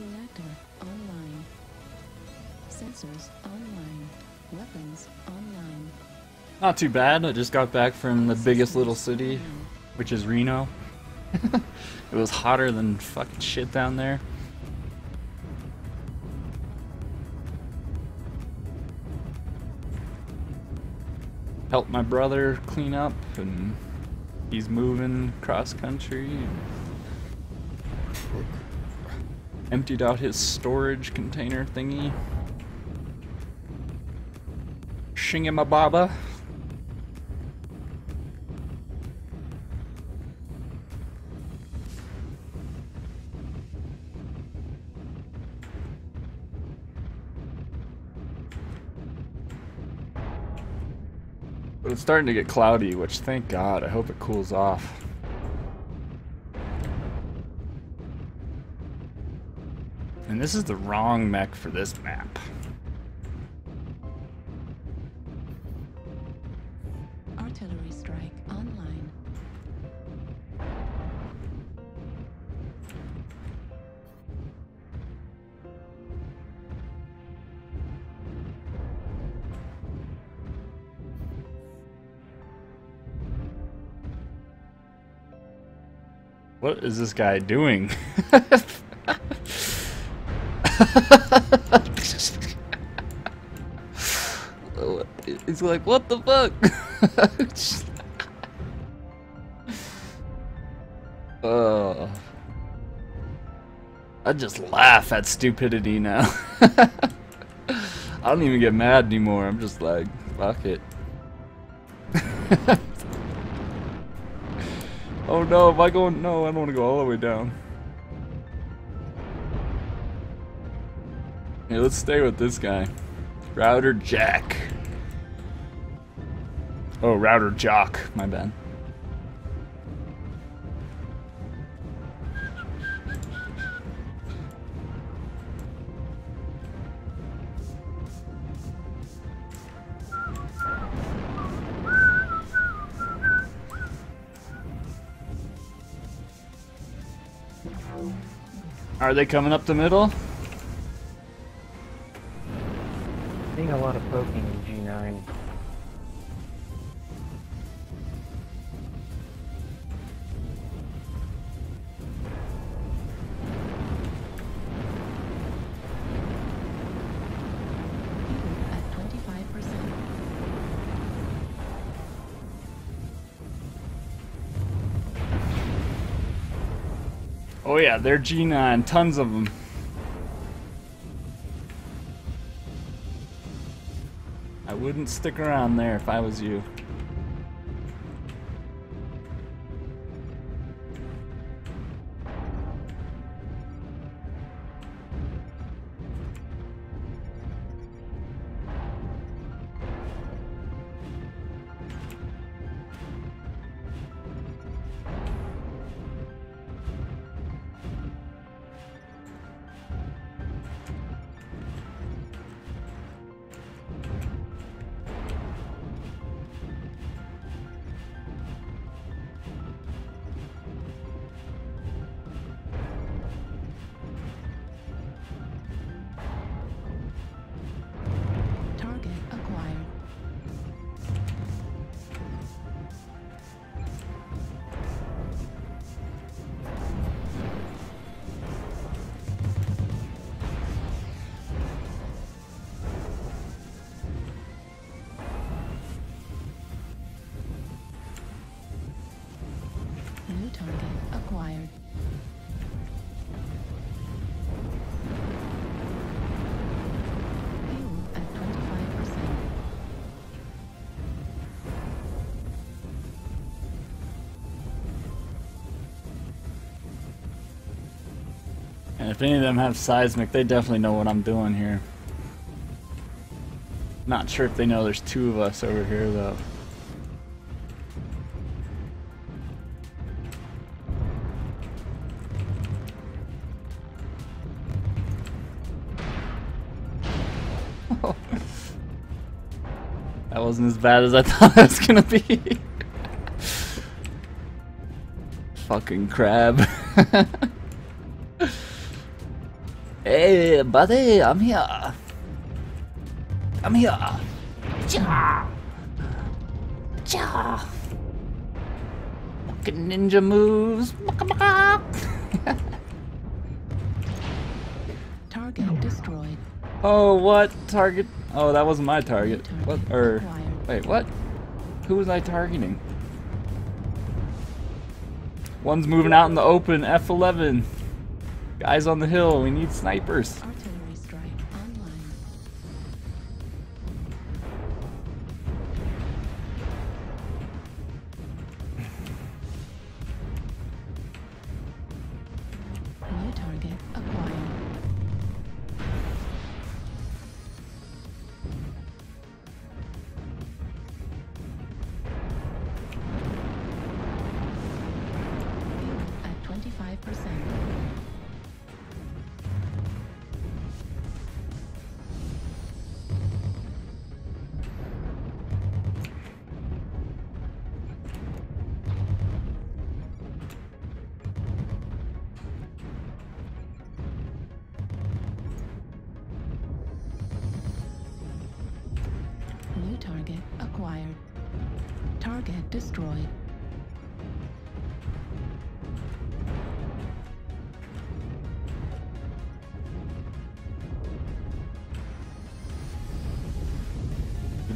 Reactor online. Sensors online. Weapons online. Not too bad. I just got back from the biggest little city, which is Reno. it was hotter than fucking shit down there. Helped my brother clean up, and he's moving cross country. Emptied out his storage container thingy. Shingamababa. But it's starting to get cloudy, which thank God. I hope it cools off. And this is the wrong mech for this map. Artillery strike online. What is this guy doing? He's like, what the fuck? oh. I just laugh at stupidity now. I don't even get mad anymore. I'm just like, fuck it. oh no, am I going? No, I don't want to go all the way down. Yeah, let's stay with this guy. Router Jack. Oh, Router Jock. My bad. Are they coming up the middle? Poking in G9. Fuel at 25%. Oh yeah, they're G9, tons of them. Wouldn't stick around there if I was you. If any of them have seismic, they definitely know what I'm doing here. Not sure if they know there's two of us over here though. That wasn't as bad as I thought it was gonna be. Fucking crab. Hey, buddy, I'm here. I'm here. Cha. Cha. Fucking ninja moves. Target destroyed. Oh, what target? Oh, that wasn't my target. Target What? Or acquired. wait, what? Who was I targeting? One's moving out in the open. F11. Guys on the hill. We need snipers.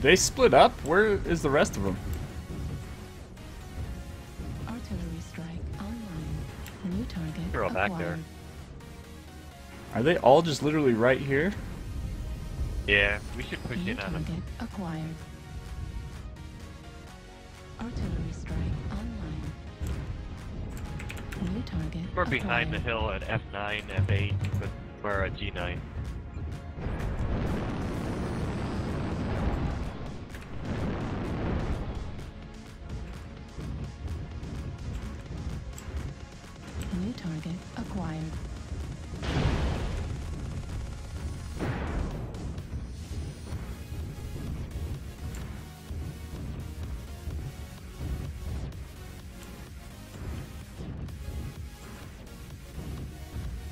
They split up? Where is the rest of them? Artillery strike online. New target They're all back there. Are they all just literally right here? Yeah, we should push New in on them. target acquired. Artillery strike online. New target We're behind the hill at F9, F8, but we're at G9.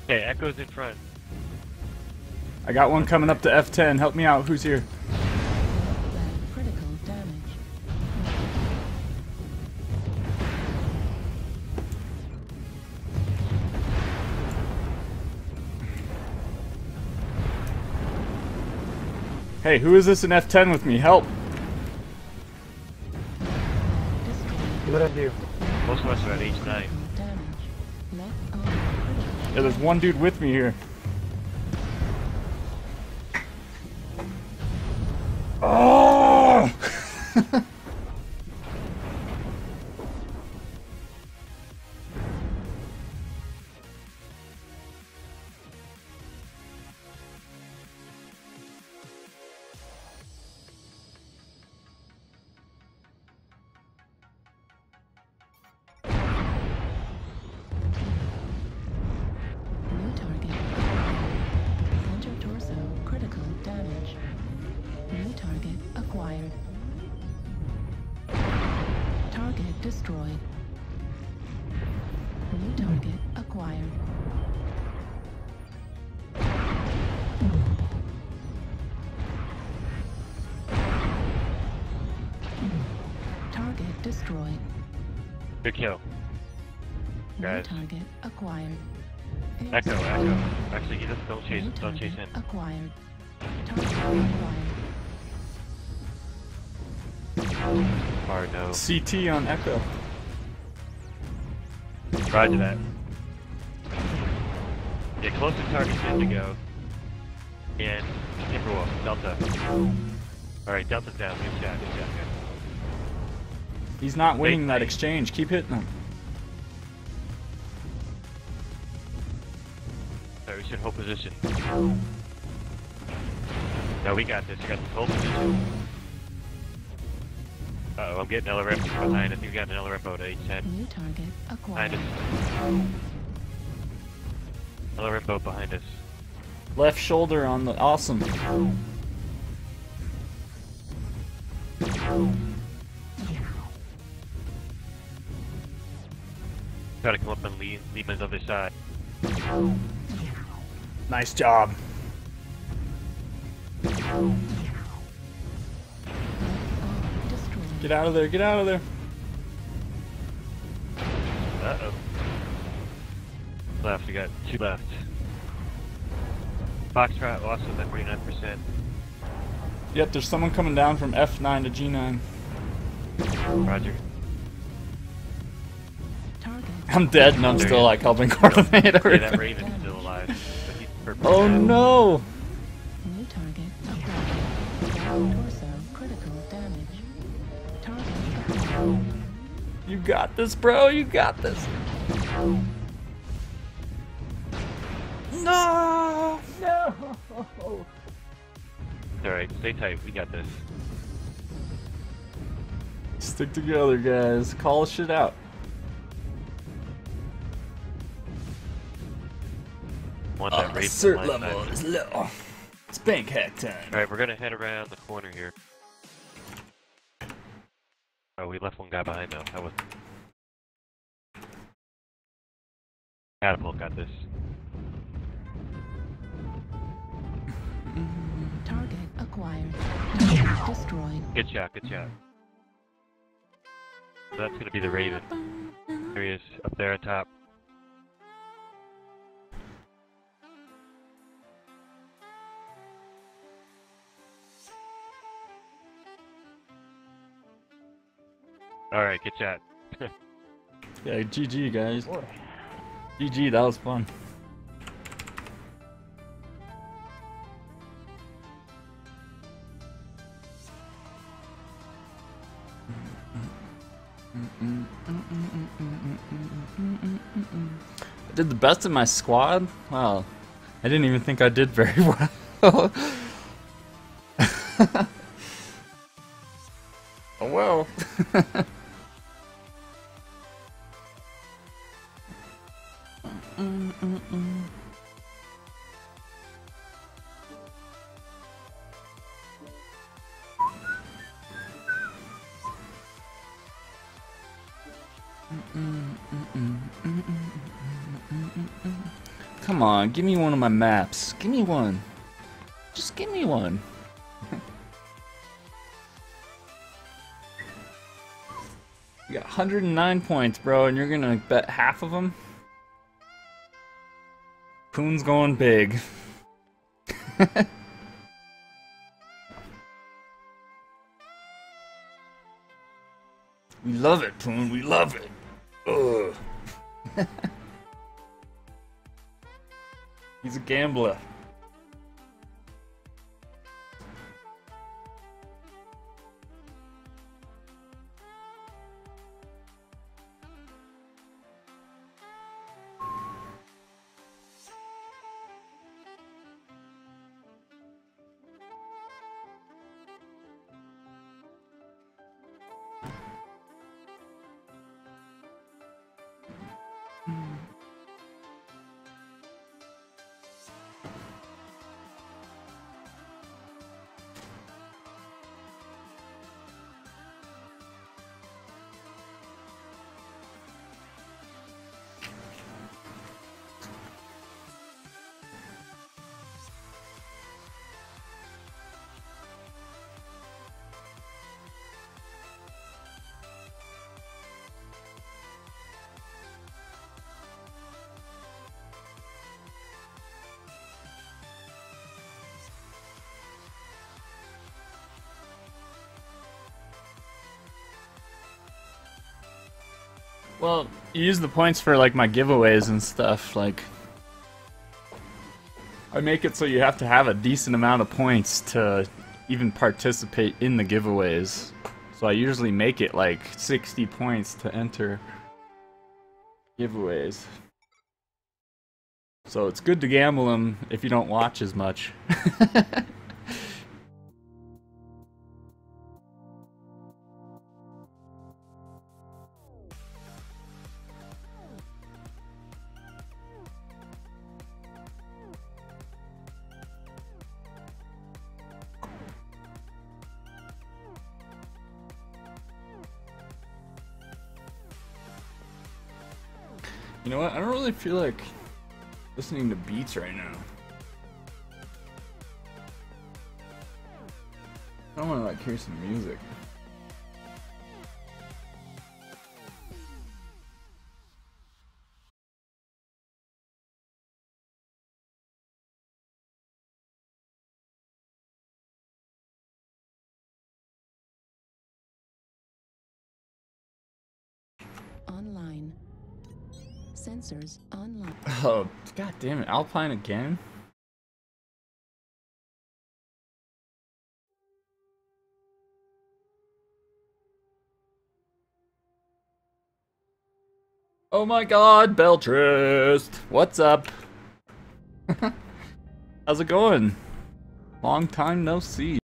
Okay, Echo's in front. I got one coming up to F10. Help me out. Who's here? Critical damage. Hey, who is this in F10 with me? Help! Destroyed. What I do? Most of us are at H9. Yeah, there's one dude with me here. Oh! destroyed. New target acquired. Target destroyed. Good kill. New Guys. target acquired. Echo, Echo. Actually, you just don't chase, don't chase in. Acquired. Target acquired. Hard no. CT on Echo. Roger that. Yeah, close to target Indigo. And Timberwolf, Delta. Alright, Delta's down. Good shot, good shot, good. He's not winning that Wait. exchange. Keep hitting him. Alright, we should hold position. No, we got this. We got this whole position. Uh oh, I'm getting LRM behind us. We got an LRM out at H10. New target Behind acquired. us. LRM boat behind us. Left shoulder on the awesome. Try to come up and lead, lead on the other side. Nice job. Get out of there, get out of there. Uh-oh. Left, we got two left. Foxtrot lost with that 49%. Yep, there's someone coming down from F9 to G9. Roger. Target. I'm dead and I'm still like helping coordinate Yeah, that everything. Raven's still alive. But he's purple Oh now. no! New target You got this, bro. You got this. No! No! Alright, stay tight. We got this. Stick together, guys. Call shit out. Want that uh, line level is low. It's bank hack time. Alright, we're gonna head around the corner here. Oh, we left one guy behind though. That was. Catapult got this. Target acquired. Target destroyed. Good shot, good shot. So that's gonna be the Raven. There he is, up there on top. Alright, good shot. Yeah, GG, guys. Boy. GG, that was fun. I did the best in my squad? Wow. I didn't even think I did very well. Come on, give me one of my maps. Give me one. Just give me one. you got 109 points, bro, and you're gonna bet half of them? Poon's going big. we love it, Poon. We love it. Ugh. He's a gambler. Well, you use the points for like my giveaways and stuff. Like, I make it so you have to have a decent amount of points to even participate in the giveaways. So I usually make it like 60 points to enter giveaways. So it's good to gamble them if you don't watch as much. You know what? I don't really feel like listening to beats right now. I want to like hear some music. Online. Sensors. Oh, god damn it. Alpine again? Oh my god, Beltrist! What's up? How's it going? Long time no see.